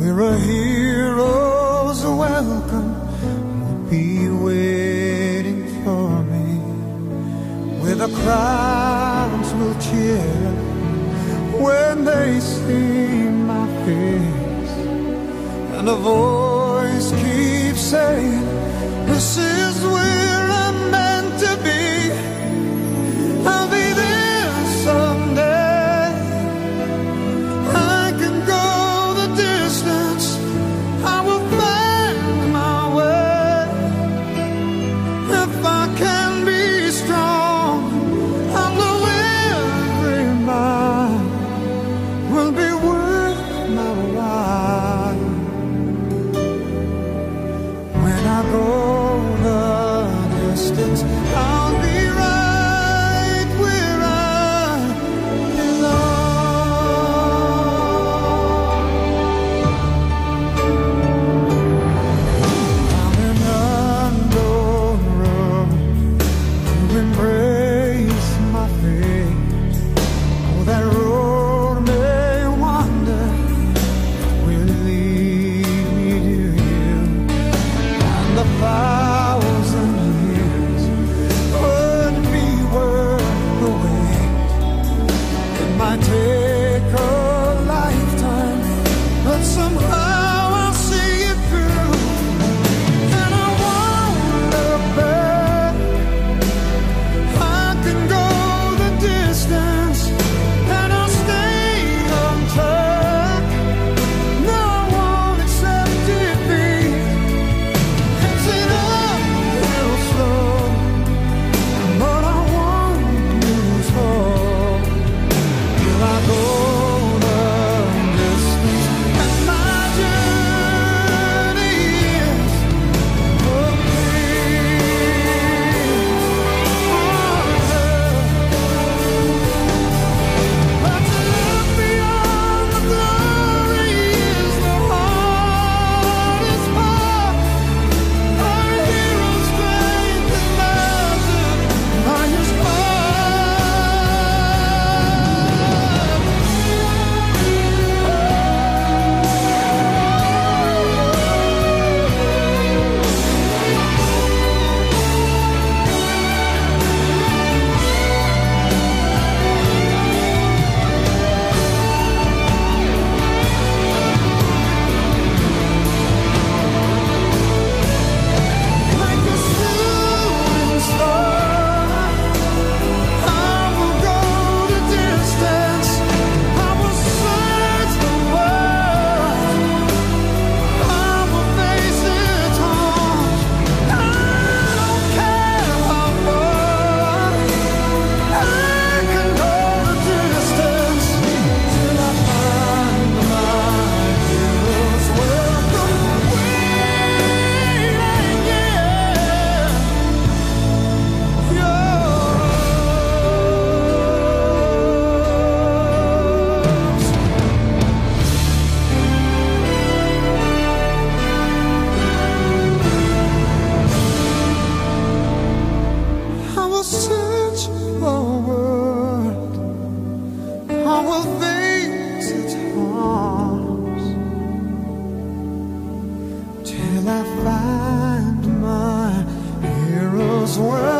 where a hero's welcome will be waiting for me, where the crowds will cheer when they see my face, and a voice keeps saying, This is where. I'll be I take search for a word. How will face its harms till I find my hero's word?